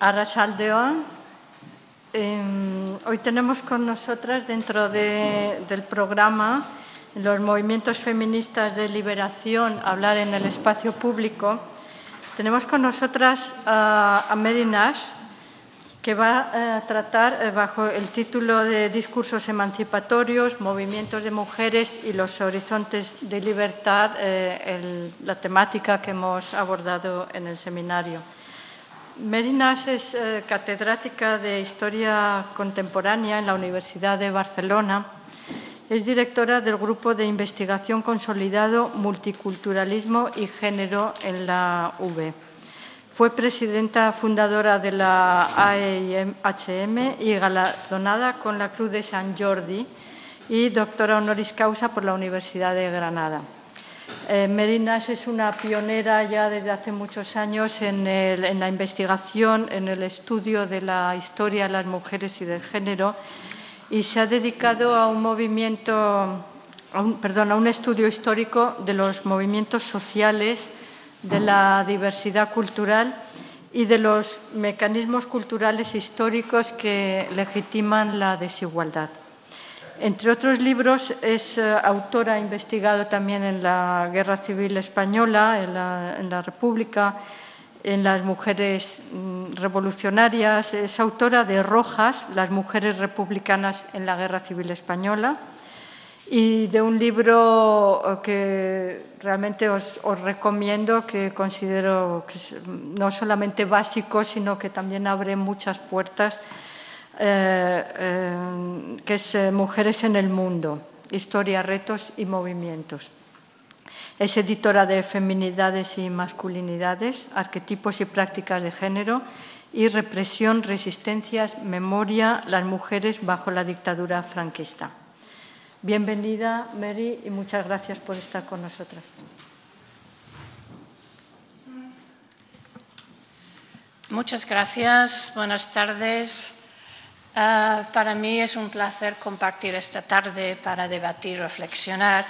Arrachaldeón. Eh, hoy tenemos con nosotras dentro del programa los movimientos feministas de liberación, hablar en el espacio público. Tenemos con nosotras a, a que va a tratar eh, bajo el título de Discursos emancipatorios, movimientos de mujeres y los horizontes de libertad, eh, la temática que hemos abordado en el seminario. Mary Nash es eh, catedrática de Historia Contemporánea en la Universidad de Barcelona. Es directora del Grupo de Investigación Consolidado Multiculturalismo y Género en la UB. Fue presidenta fundadora de la AEHM y galardonada con la Cruz de San Jordi y doctora honoris causa por la Universidad de Granada. Eh, Merinas es una pionera ya desde hace muchos años en, la investigación, en el estudio de la historia de las mujeres y del género y se ha dedicado a un movimiento, perdón, a un estudio histórico de los movimientos sociales, de la diversidad cultural y de los mecanismos culturales históricos que legitiman la desigualdad. Entre otros libros, es eh, autora, ha investigado también en la Guerra Civil Española, en la, República, en las mujeres mm, revolucionarias. Es autora de Rojas, las mujeres republicanas en la Guerra Civil Española, y de un libro eh, que realmente os, recomiendo, que considero es no solamente básico, sino que también abre muchas puertas eh, eh, que es eh, Mujeres en el Mundo, Historia, Retos y Movimientos. Es editora de Feminidades y Masculinidades, Arquetipos y Prácticas de Género y Represión, Resistencias, Memoria, las mujeres bajo la dictadura franquista. Bienvenida, Mary, y muchas gracias por estar con nosotras. Muchas gracias, buenas tardes. Ah, para mí es un placer compartir esta tarde para debatir, reflexionar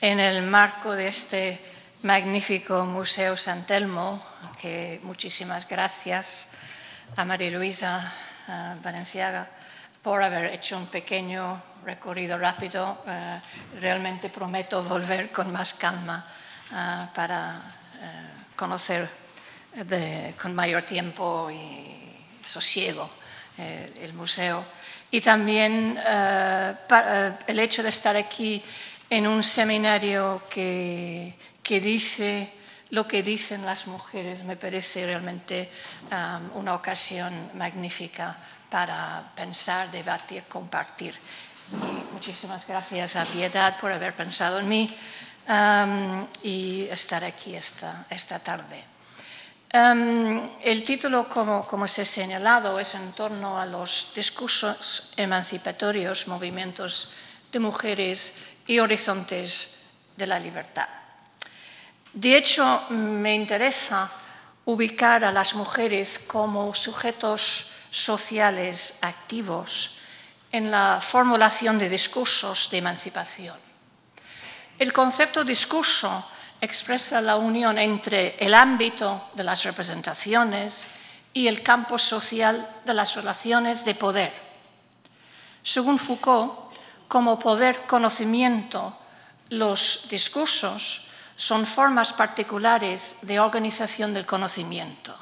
en el marco de este magnífico Museo San Telmo, que muchísimas gracias a María Luisa Valenciaga por haber hecho un pequeño recorrido rápido. Ah, realmente prometo volver con más calma ah, para conocer con mayor tiempo y sosiego eh, el museo. Y también eh, eh, el hecho de estar aquí en un seminario que, que, dice lo que dicen las mujeres me parece realmente um, una ocasión magnífica para pensar, debatir, compartir. Y muchísimas gracias a Piedad por haber pensado en mí um, y estar aquí esta, esta tarde. Em, el título, como, como se ha señalado, es en torno a los discursos emancipatorios, movimientos de mujeres y horizontes de la libertad. De hecho, me interesa ubicar a las mujeres como sujetos sociales activos en la formulación de discursos de emancipación. El concepto discurso expresa la unión entre el ámbito de las representaciones y el campo social de las relaciones de poder. Según Foucault, como poder conocimiento, los discursos son formas particulares de organización del conocimiento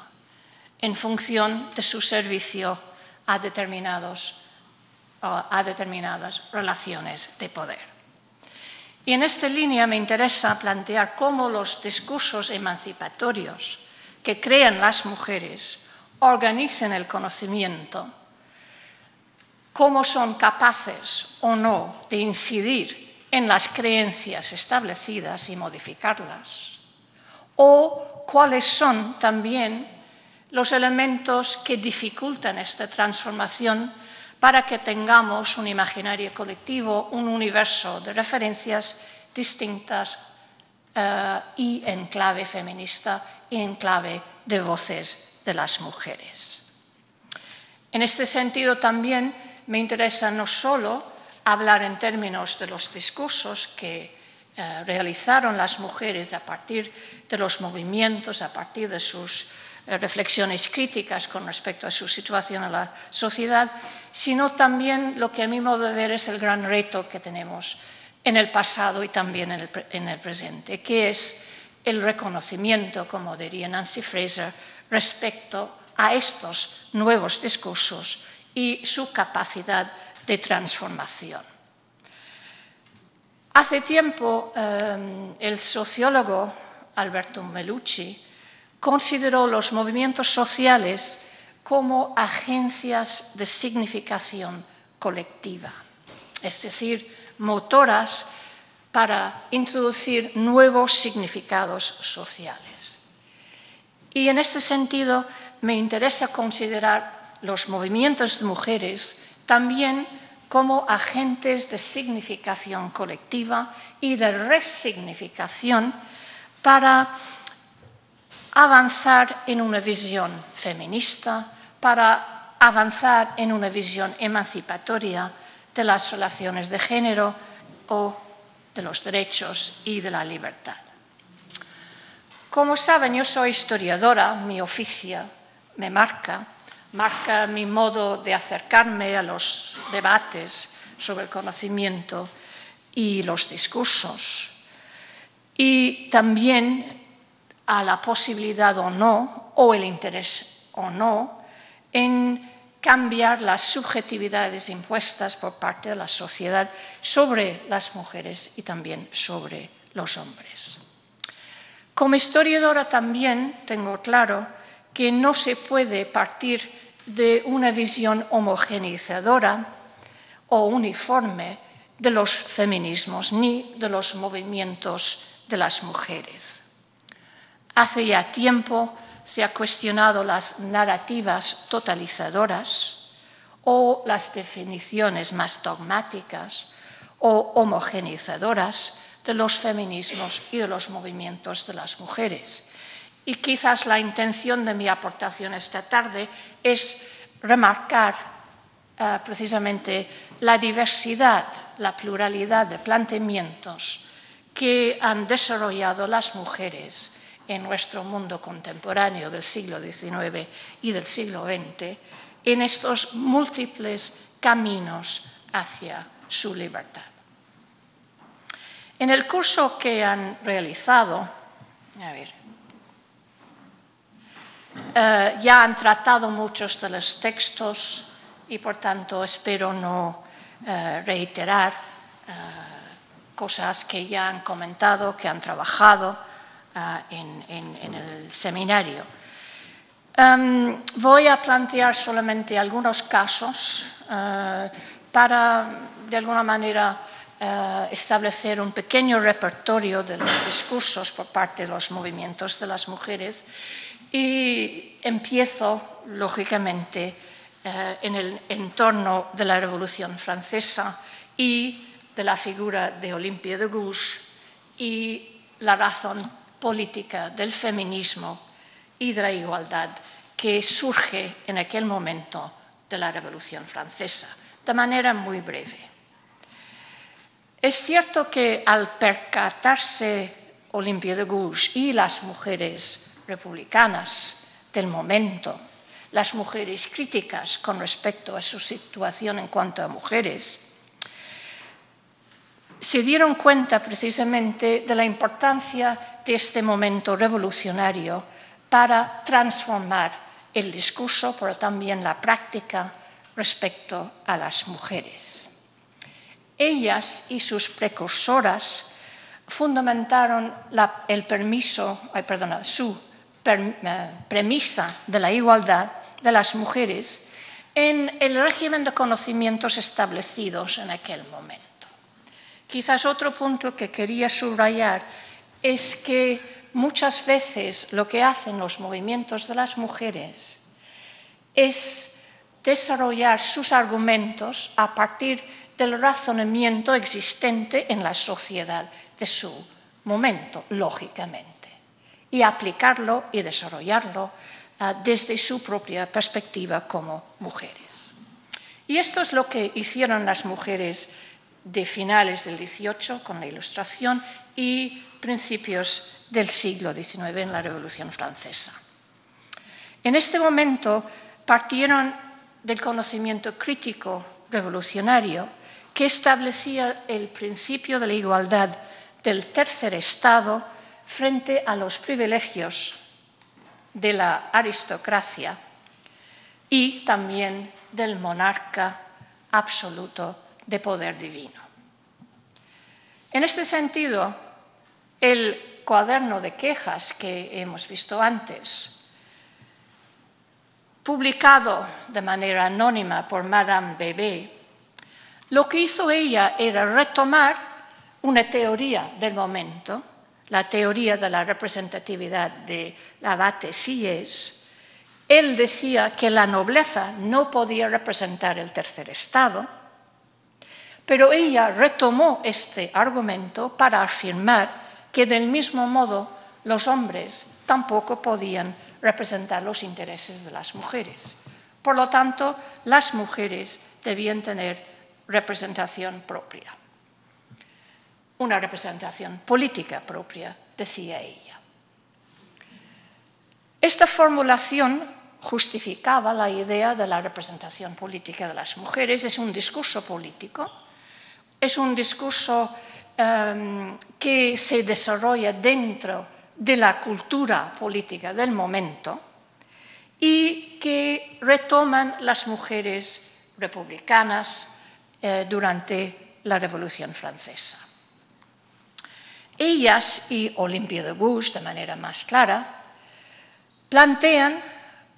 en función de su servicio a, determinados, a determinadas relaciones de poder. Y en esta línea me interesa plantear cómo los discursos emancipatorios que crean las mujeres organizan el conocimiento, cómo son capaces o no de incidir en las creencias establecidas y modificarlas, o cuáles son también los elementos que dificultan esta transformación para que tengamos un imaginario colectivo, un universo de referencias distintas eh, y en clave feminista y en clave de voces de las mujeres. En este sentido también me interesa no solo hablar en términos de los discursos que eh, realizaron las mujeres a partir de los movimientos, a partir de sus reflexiones críticas con respecto a su situación en la sociedad, sino también lo que a mi modo de ver es el gran reto que tenemos en el pasado y también en el, en el presente, que es el reconocimiento, como diría Nancy Fraser, respecto a estos nuevos discursos y su capacidad de transformación. Hace tiempo eh, el sociólogo Alberto Melucci consideró los movimientos sociales como agencias de significación colectiva, es decir, motoras para introducir nuevos significados sociales. Y en este sentido me interesa considerar los movimientos de mujeres también como agentes de significación colectiva y de resignificación para avanzar en una visión feminista, para avanzar en una visión emancipatoria de las relaciones de género o de los derechos y de la libertad. Como saben, yo soy historiadora, mi oficio me marca, marca mi modo de acercarme a los debates sobre el conocimiento y los discursos, y también a la posibilidad o no, o el interés o no, en cambiar las subjetividades impuestas por parte de la sociedad sobre las mujeres y también sobre los hombres. Como historiadora también tengo claro que no se puede partir de una visión homogeneizadora o uniforme de los feminismos ni de los movimientos de las mujeres. Hace ya tiempo se ha cuestionado las narrativas totalizadoras o las definiciones más dogmáticas o homogenizadoras de los feminismos y de los movimientos de las mujeres. Y quizás la intención de mi aportación esta tarde es remarcar uh, precisamente la diversidad, la pluralidad de planteamientos que han desarrollado las mujeres en nuestro mundo contemporáneo del siglo XIX y del siglo XX en estos múltiples caminos hacia su libertad. En el curso que han realizado, eh, ya han tratado muchos de los textos y por tanto espero no eh, reiterar eh, cosas que ya han comentado, que han trabajado Ah, en, el seminario. Em, voy a plantear solamente algunos casos ah, para, de alguna manera, ah, establecer un pequeño repertorio de los discursos por parte de los movimientos de las mujeres y empiezo, lógicamente, eh, en el entorno de la Revolución Francesa y de la figura de Olympia de Gouges y la razón política del feminismo y de la igualdad que surge en aquel momento de la Revolución Francesa, de manera muy breve. Es cierto que al percatarse Olympia de Gouges y las mujeres republicanas del momento, las mujeres críticas con respecto a su situación en cuanto a mujeres, se dieron cuenta precisamente de la importancia de este momento revolucionario para transformar el discurso, pero también la práctica respecto a las mujeres. Ellas y sus precursoras fundamentaron el permiso, perdona, su eh, premisa de la igualdad de las mujeres en el régimen de conocimientos establecidos en aquel momento. Quizás otro punto que quería subrayar es que muchas veces lo que hacen los movimientos de las mujeres es desarrollar sus argumentos a partir del razonamiento existente en la sociedad de su momento, lógicamente, y aplicarlo y desarrollarlo ah, desde su propia perspectiva como mujeres. Y esto es lo que hicieron las mujeres de finales del XVIII con la Ilustración y principios del siglo XIX en la Revolución Francesa. En este momento partieron del conocimiento crítico revolucionario que establecía el principio de la igualdad del tercer Estado frente a los privilegios de la aristocracia y también del monarca absoluto de poder divino. En este sentido, el cuaderno de quejas que hemos visto antes, publicado de manera anónima por Madame Bebé, lo que hizo ella era retomar una teoría del momento, la teoría de la representatividad de Abate Sieyès. Él decía que la nobleza no podía representar el tercer estado, pero ella retomó este argumento para afirmar que del mismo modo los hombres tampoco podían representar los intereses de las mujeres. Por lo tanto, las mujeres debían tener representación propia, una representación política propia, decía ella. Esta formulación justificaba la idea de la representación política de las mujeres, es un discurso político, es un discurso Em, que se desarrolla dentro de la cultura política del momento y que retoman las mujeres republicanas eh, durante la Revolución Francesa. Ellas y Olympia de Gouges, de manera más clara, plantean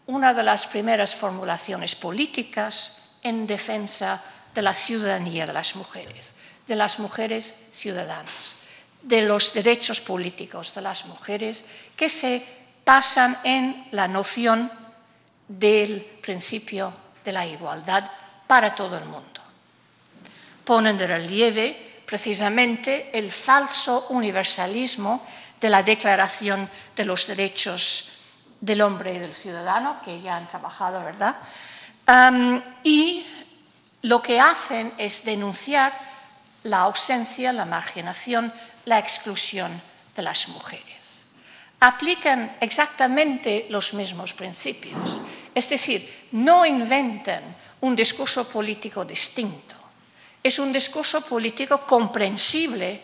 una de las primeras formulaciones políticas en defensa de la ciudadanía de las mujeres de las mujeres ciudadanas, de los derechos políticos de las mujeres que se basan en la noción del principio de la igualdad para todo el mundo. Ponen de relieve precisamente el falso universalismo de la Declaración de los Derechos del Hombre y del Ciudadano, que ya han trabajado, ¿verdad? y lo que hacen es denunciar la ausencia, la marginación, la exclusión de las mujeres. Aplican exactamente los mismos principios, es decir, no inventan un discurso político distinto, es un discurso político comprensible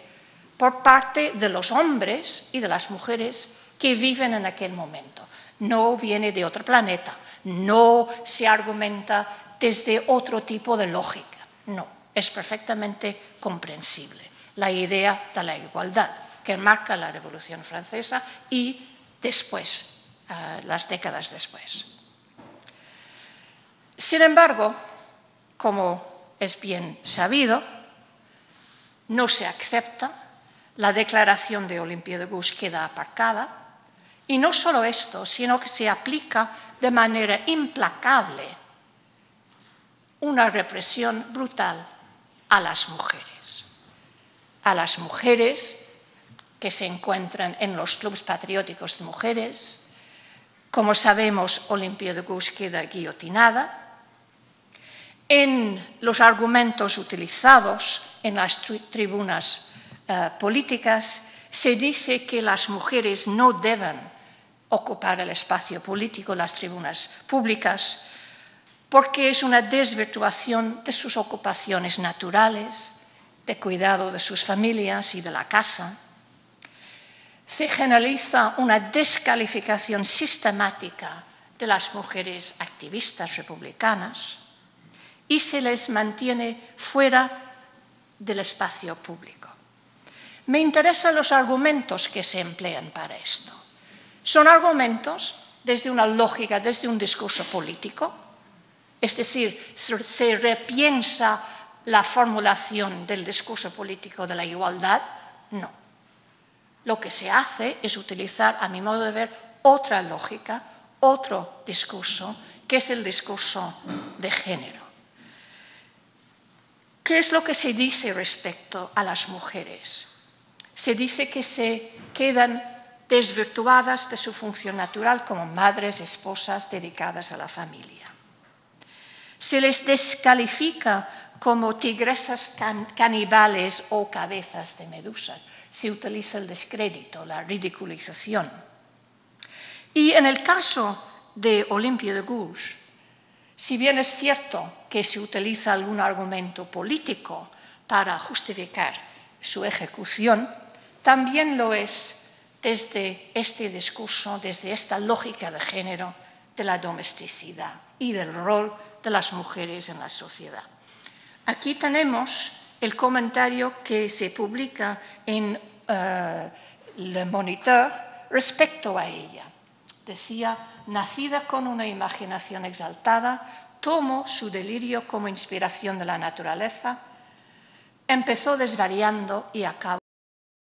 por parte de los hombres y de las mujeres que viven en aquel momento. No viene de otro planeta, no se argumenta desde otro tipo de lógica, no es perfectamente comprensible. La idea de la igualdad que marca la Revolución Francesa y después, eh, las décadas después. Sin embargo, como es bien sabido, no se acepta, la declaración de Olympia de Gouges queda aparcada, y no solo esto, sino que se aplica de manera implacable una represión brutal a las mujeres. A las mujeres que se encuentran en los clubes patrióticos de mujeres. Como sabemos, Olimpia de queda guillotinada. En los argumentos utilizados en las tribunas eh, políticas se dice que las mujeres no deben ocupar el espacio político, las tribunas públicas, porque es una desvirtuación de sus ocupaciones naturales, de cuidado de sus familias y de la casa. Se generaliza una descalificación sistemática de las mujeres activistas republicanas y se les mantiene fuera del espacio público. Me interesan los argumentos que se emplean para esto. Son argumentos desde una lógica, desde un discurso político, es decir, se repiensa la formulación del discurso político de la igualdad. No. Lo que se hace es utilizar, a mi modo de ver, otra lógica, otro discurso, que es el discurso de género. ¿Qué es lo que se dice respecto a las mujeres? Se dice que se quedan desvirtuadas de su función natural como madres, esposas dedicadas a la familia se les descalifica como tigresas caníbales o cabezas de medusas. Se utiliza el descrédito, la ridiculización. Y en el caso de Olympia de Gouges, si bien es cierto que se utiliza algún argumento político para justificar su ejecución, también lo es desde este discurso, desde esta lógica de género de la domesticidad y del rol de las mujeres en la sociedad. Aquí tenemos el comentario que se publica en uh, Le Moniteur respecto a ella. Decía, nacida con una imaginación exaltada, tomó su delirio como inspiración de la naturaleza, empezó desvariando y acabó